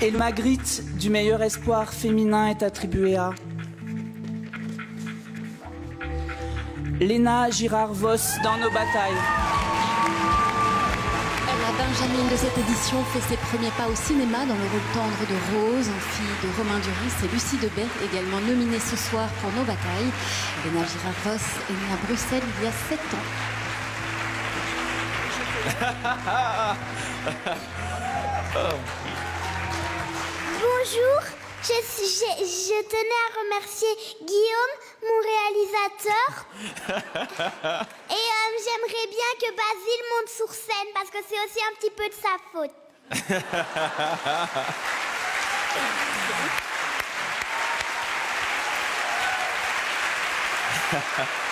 Et le Magritte du meilleur espoir féminin est attribué à Léna Girard-Voss dans nos batailles. La Benjamine de cette édition fait ses premiers pas au cinéma dans le rôle tendre de Rose, en fille de Romain Duris et Lucie Debert, également nominée ce soir pour Nos Batailles. Léna Girard-Voss est née à Bruxelles il y a 7 ans. Bonjour, je, je, je, tenais à remercier Guillaume, mon réalisateur. Et euh, j'aimerais bien que Basile monte sur scène parce que c'est aussi un petit peu de sa faute.